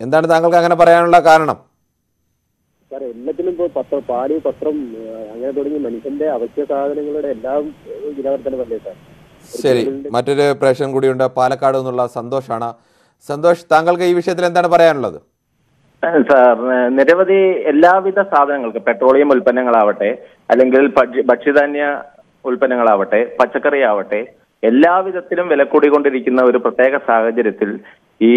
എന്താണ് താങ്കൾക്ക് അങ്ങനെ പറയാനുള്ള കാരണം? സാറേ എല്ലാത്തിനും ഇപ്പോൾ പത്രം പാൽ പത്രം അങ്ങനെ തുടങ്ങി മനുഷ്യന്റെ അവശ്യ സാധനങ്ങളുടെ എല്ലാം വിലവർദ്ധനമല്ലേ സാർ ശരി. മറ്റൊരു പ്രേക്ഷകൻ കൂടിയുണ്ട് പാലക്കാട് എന്നുള്ള സന്തോഷാണ്. സന്തോഷ് താങ്കൾക്ക് ഈ വിഷയത്തിൽ എന്താണ് പറയാനുള്ളത്? സാർ നിരവധി എല്ലാവിധ സാധനങ്ങൾക്ക് പെട്രോളിയം ഉൽപ്പന്നങ്ങളാവട്ടെ അല്ലെങ്കിൽ ഭക്ഷ്യ- ഭക്ഷ്യധാന്യ ഉൽപ്പന്നങ്ങളാവട്ടെ പച്ചക്കറി ആവട്ടെ എല്ലാവിധത്തിലും വില കൂടിക്കൊണ്ടിരിക്കുന്ന ഒരു പ്രത്യേക സാഹചര്യത്തിൽ ഈ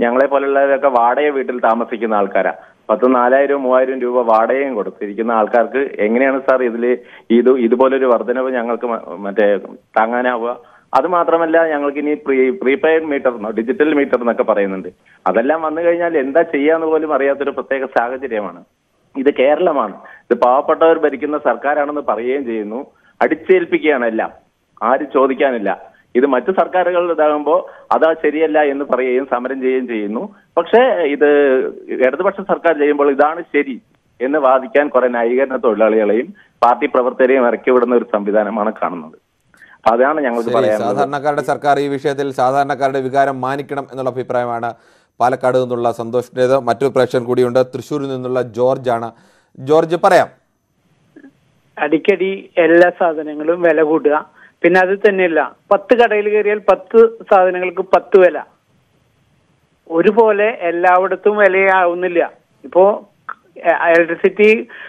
ഞങ്ങളെ പോലുള്ളവരൊക്കെ വാടക വീട്ടിൽ താമസിക്കുന്ന ആൾക്കാരാ. പത്ത് നാലായിരം മൂവായിരം രൂപ വാടകയും കൊടുത്തിരിക്കുന്ന ആൾക്കാർക്ക് എങ്ങനെയാണ് സാർ ഇതിൽ ഇത് ഇതുപോലൊരു വർധനവ് ഞങ്ങൾക്ക് മറ്റേ താങ്ങാനാവുക? അത് മാത്രമല്ല ഞങ്ങൾക്ക് ഇനി പ്രീ പ്രീപെയ്ഡ് മീറ്റർ എന്നോ ഡിജിറ്റൽ മീറ്റർ എന്നൊക്കെ പറയുന്നുണ്ട്. അതെല്ലാം വന്നു കഴിഞ്ഞാൽ എന്താ ചെയ്യാന്ന് പോലും അറിയാത്തൊരു പ്രത്യേക സാഹചര്യമാണ്. ഇത് കേരളമാണ്. ഇത് പാവപ്പെട്ടവർ ഭരിക്കുന്ന സർക്കാരാണെന്ന് പറയുകയും ചെയ്യുന്നു. അടിച്ചേൽപ്പിക്കുകയാണ് എല്ലാം. ആരും ചോദിക്കാനില്ല. ഇത് മറ്റു സർക്കാരുകൾ ഇതാകുമ്പോൾ അതാ ശരിയല്ല എന്ന് പറയുകയും സമരം ചെയ്യുകയും ചെയ്യുന്നു. പക്ഷേ ഇത് ഇടതുപക്ഷ സർക്കാർ ചെയ്യുമ്പോൾ ഇതാണ് ശരി എന്ന് വാദിക്കാൻ കുറെ ന്യായീകരണ തൊഴിലാളികളെയും പാർട്ടി പ്രവർത്തകരെയും ഇറക്കി വിടുന്ന ഒരു സംവിധാനമാണ് കാണുന്നത്. അതാണ് ഞങ്ങൾക്ക് സാധാരണക്കാരുടെ സർക്കാർ ഈ വിഷയത്തിൽ സാധാരണക്കാരുടെ വികാരം മാനിക്കണം എന്നുള്ള അഭിപ്രായമാണ് പാലക്കാട് നിന്നുള്ള സന്തോഷിന്റേത് മറ്റൊരു പ്രേക്ഷകൻ കൂടിയുണ്ട് തൃശ്ശൂരിൽ നിന്നുള്ള ജോർജ് ആണ്. ജോർജ് പറയാം. അടിക്കടി എല്ലാ സാധനങ്ങളും വില കൂട്ടുക പിന്നെ അത് തന്നെയല്ല പത്ത് കടയിൽ കയറിയാൽ പത്ത് സാധനങ്ങൾക്ക് പത്ത് വില. ഒരുപോലെ എല്ലായിടത്തും വിലയാവുന്നില്ല. ഇപ്പോ ഇലക്ട്രിസിറ്റി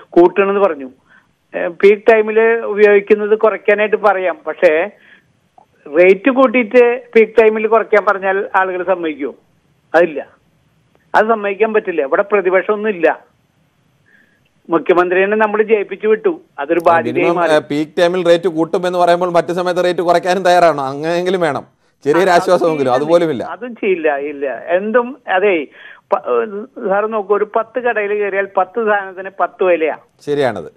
കൂട്ടണമെന്ന് പറഞ്ഞു. പീക്ക് ടൈമിൽ ഉപയോഗിക്കുന്നത് കുറയ്ക്കാനായിട്ട് പറയാം. പക്ഷേ റേറ്റ് കൂട്ടിയിട്ട് പീക്ക് ടൈമിൽ കുറയ്ക്കാൻ പറഞ്ഞാൽ ആളുകൾ സമ്മതിക്കുമോ അതില്ല. അത് സമ്മതിക്കാൻ പറ്റില്ല. ഇവിടെ പ്രതിപക്ഷമൊന്നും ഇല്ല മുഖ്യമന്ത്രിയെ നമ്മൾ ജയിപ്പിച്ചു വിട്ടു. അതൊരു ബാധ്യതയായി മാറി. പീക്ക് ടൈമിൽ റേറ്റ് കൂട്ടും എന്ന് പറയുമ്പോൾ മറ്റു സമയത്ത് റേറ്റ് കുറയ്ക്കാനും തയ്യാറാണോ? അങ്ങനെയെങ്കിലും വേണം. ചെറിയൊരു ആശ്വാസമെങ്കിലും. അതുപോലുമില്ല. അതും ചെയ്യില്ല ഇല്ല. എന്തും അതെ സാറ് നോക്കൂ ഒരു പത്ത് കടയിൽ കയറിയാൽ പത്ത് സാധനത്തിന് പത്ത് വിലയാ. ശരിയാണത്.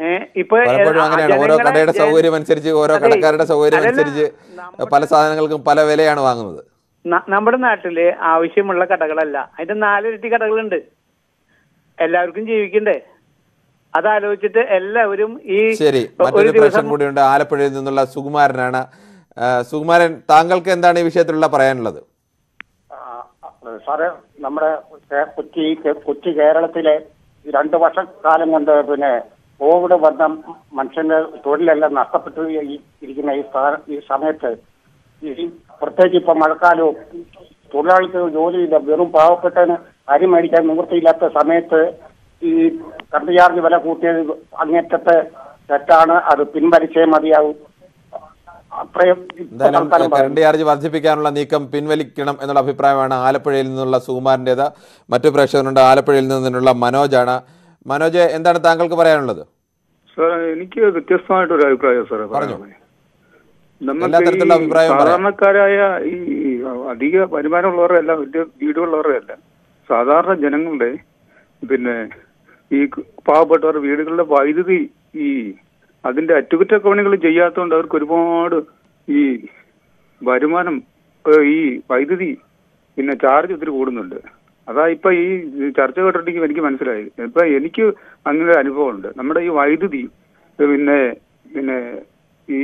പലപ്പോഴും അങ്ങനെയാണ്. ഓരോ കടയുടെ സൗകര്യം അനുസരിച്ച് ഓരോ കടക്കാരുടെ സൗകര്യം അനുസരിച്ച് പല സാധനങ്ങൾക്കും പല വിലയാണ് വാങ്ങുന്നത്. നമ്മുടെ നാട്ടിൽ ആവശ്യമുള്ള കടകളല്ല. അതിന്റെ നാലിരട്ടി കടകളുണ്ട്. എല്ലാവർക്കും ജീവിക്കണ്ടേ? അതാലോചിച്ചിട്ട് എല്ലാവരും ഈ ശരി ഒരു മറ്റൊരു പ്രശ്നം കൂടിയുണ്ട്. ആലപ്പുഴയിൽ നിന്നുള്ള സുകുമാരനാണ്. സുകുമാരൻ താങ്കൾക്ക് എന്താണ് ഈ വിഷയത്തിലുള്ള പറയാനുള്ളത്? സാറ് നമ്മുടെ കൊച്ചി കൊച്ചി കേരളത്തിലെ രണ്ട് രണ്ടു വർഷക്കാലം കൊണ്ട് പിന്നെ കോവിഡ് വന്ന മനുഷ്യന്റെ തൊഴിലെല്ലാം നഷ്ടപ്പെട്ടു ഇരിക്കുന്ന ഈ ഈ സമയത്ത്. ഈ പ്രത്യേകിച്ച് ഇപ്പൊ മഴക്കാലവും തൊഴിലാളിക്ക് ജോലിയില്ല വെറും പാവപ്പെട്ടതിന് അരി മേടിക്കാൻ നിവൃത്തിയില്ലാത്ത സമയത്ത് ഈ കറണ്ട് ചാർജ് വില കൂട്ടിയത് അങ്ങേറ്റത്തെ തെറ്റാണ് അത് പിൻവലിച്ചേ മതിയാവും. കറണ്ട് ചാർജ് വർദ്ധിപ്പിക്കാനുള്ള നീക്കം പിൻവലിക്കണം എന്നുള്ള അഭിപ്രായമാണ് ആലപ്പുഴയിൽ നിന്നുള്ള സുകുമാരന്റേത്. മറ്റു പ്രേക്ഷകരുണ്ട് ആലപ്പുഴയിൽ നിന്നുള്ള മനോജാണ്. മനോജ് എന്താണ് താങ്കൾക്ക് പറയാനുള്ളത്? സാർ എനിക്ക് വ്യത്യസ്തമായിട്ടൊരു അഭിപ്രായം സാറേ പറഞ്ഞു. നമുക്ക്. സാധാരണക്കാരായ ഈ അധിക വരുമാനമുള്ളവരുടെ അല്ല വലിയ വീടുകളുള്ളവരുടെ അല്ല. സാധാരണ ജനങ്ങളുടെ പിന്നെ ഈ പാവപ്പെട്ടവരുടെ വീടുകളുടെ വൈദ്യുതി ഈ അതിന്റെ അറ്റകുറ്റപ്പണികൾ ചെയ്യാത്തതുകൊണ്ട് അവർക്ക് ഒരുപാട് ഈ വരുമാനം ഈ വൈദ്യുതി പിന്നെ ചാർജ് ഒത്തിരി കൂടുന്നുണ്ട്. അതാ ഇപ്പൊ ഈ ചർച്ച കേട്ടിട്ട് എനിക്ക് മനസ്സിലായി. ഇപ്പൊ എനിക്ക് അങ്ങനെ ഒരു അനുഭവമുണ്ട്. നമ്മുടെ ഈ വൈദ്യുതി പിന്നെ പിന്നെ ഈ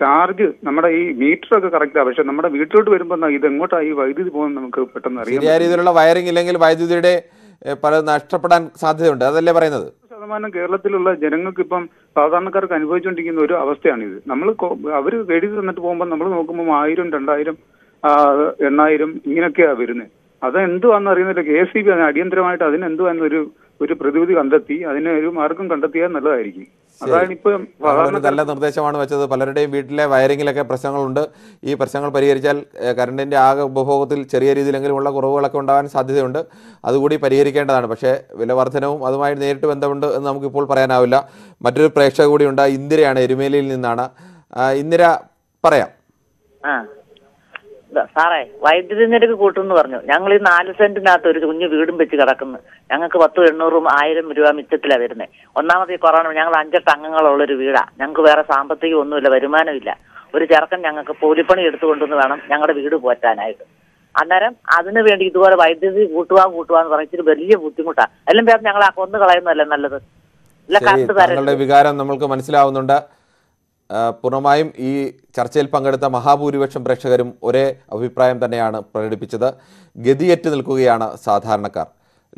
ചാർജ് നമ്മുടെ ഈ മീറ്റർ ഒക്കെ കറക്റ്റാ. പക്ഷെ നമ്മുടെ വീട്ടിലോട്ട് വരുമ്പോൾ ഇത് എങ്ങോട്ടാ ഈ വൈദ്യുതി പോകുന്നത് നമുക്ക് പെട്ടെന്ന് അറിയാം ശരിയായ രീതിയിലുള്ള വയറിംഗ് ഇല്ലെങ്കിൽ വൈദ്യുതിയുടെ പല നഷ്ടപ്പെടാൻ സാധ്യതയുണ്ട്. അതല്ലേ പറയുന്നത്? ശതമാനം കേരളത്തിലുള്ള ജനങ്ങൾക്ക് ഇപ്പം സാധാരണക്കാർക്ക് അനുഭവിച്ചുകൊണ്ടിരിക്കുന്ന ഒരു അവസ്ഥയാണിത്. നമ്മൾ അവർ എഴുതി തന്നിട്ട് പോകുമ്പോൾ നമ്മൾ നോക്കുമ്പോൾ ആയിരം രണ്ടായിരം എണ്ണായിരം ഇങ്ങനെയൊക്കെയാ വരുന്നത് അത് എന്തുവാന്ന് അറിയുന്നില്ല. കെ എസ് സി ബി അടിയന്തരമായിട്ട് അതിന് എന്തുവാന്ന് ഒരു ഒരു പ്രതിവിധി കണ്ടെത്തി അതിന് ഒരു മാർഗം കണ്ടെത്തിയാൽ നല്ലതായിരിക്കും. അതാണ് ഇപ്പം നല്ല നിർദ്ദേശമാണ് വെച്ചത്. പലരുടെയും വീട്ടിലെ വയറിങ്ങിലൊക്കെ പ്രശ്നങ്ങളുണ്ട്. ഈ പ്രശ്നങ്ങൾ പരിഹരിച്ചാൽ കറണ്ടിന്റെ ആകെ ഉപഭോഗത്തിൽ ചെറിയ രീതിയിലെങ്കിലും ഉള്ള കുറവുകളൊക്കെ ഉണ്ടാകാൻ സാധ്യതയുണ്ട്. അതുകൂടി പരിഹരിക്കേണ്ടതാണ്. പക്ഷേ വില വർധനവും അതുമായി നേരിട്ട് ബന്ധമുണ്ട് എന്ന് നമുക്കിപ്പോൾ പറയാനാവില്ല. മറ്റൊരു പ്രേക്ഷക കൂടിയുണ്ട് ഇന്ദിരയാണ് എരുമേലിയിൽ നിന്നാണ്. ഇന്ദിര പറയാം. സാറേ വൈദ്യുതി നിരക്ക് കൂട്ടുമെന്ന് പറഞ്ഞു. ഞങ്ങൾ ഈ നാല് സെന്റിനകത്ത് ഒരു കുഞ്ഞു വീടും വെച്ച് കിടക്കുന്നു. ഞങ്ങൾക്ക് പത്തും എണ്ണൂറും ആയിരം രൂപ മിച്ചത്തിലാണ് വരുന്നത് ഒന്നാമത് ഈ കൊറോണ ഞങ്ങൾ അഞ്ചെട്ട് അംഗങ്ങളുള്ള ഒരു വീടാ. ഞങ്ങൾക്ക് വേറെ സാമ്പത്തികം ഒന്നുമില്ല വരുമാനമില്ല ഒരു ചെറുക്കൻ ഞങ്ങൾക്ക് കൂലിപ്പണി എടുത്തുകൊണ്ടുവന്ന് വേണം ഞങ്ങളുടെ വീട് പോറ്റാനായിട്ട്. അന്നേരം അതിനു വേണ്ടി ഇതുപോലെ വൈദ്യുതി കൂട്ടുവാ എന്ന് പറഞ്ഞാൽ ഇച്ചിരി വലിയ ബുദ്ധിമുട്ടാണ് എല്ലാം പേര് ഞങ്ങൾ ആ കൊന്നു കളയുന്നതല്ലേ നല്ലത് നിങ്ങളുടെ വികാരം നമ്മൾക്ക് മനസ്സിലാവുന്നുണ്ട്. പൂർണമായും ഈ ചർച്ചയിൽ പങ്കെടുത്ത മഹാഭൂരിപക്ഷം പ്രേക്ഷകരും ഒരേ അഭിപ്രായം തന്നെയാണ് പ്രകടിപ്പിച്ചത്. ഗതിയേറ്റ് നിൽക്കുകയാണ് സാധാരണക്കാർ.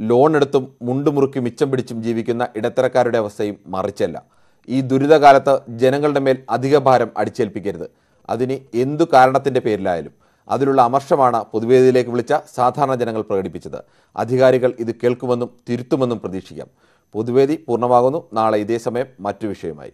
ലോൺ എടുത്തും മുണ്ടുമുറുക്കി മിച്ചം പിടിച്ചും ജീവിക്കുന്ന ഇടത്തരക്കാരുടെ അവസ്ഥയും മറിച്ചല്ല. ഈ ദുരിതകാലത്ത് ജനങ്ങളുടെ മേൽ അധിക ഭാരം അടിച്ചേൽപ്പിക്കരുത്. അതിന് എന്തു കാരണത്തിന്റെ പേരിലായാലും. അതിലുള്ള അമർഷമാണ് പൊതുവേദിയിലേക്ക് വിളിച്ച സാധാരണ ജനങ്ങൾ പ്രകടിപ്പിച്ചത്. അധികാരികൾ ഇത് കേൾക്കുമെന്നും തിരുത്തുമെന്നും പ്രതീക്ഷിക്കാം. പൊതുവേദി പൂർണമാകുന്നു. നാളെ ഇതേ സമയം മറ്റു വിഷയമായി.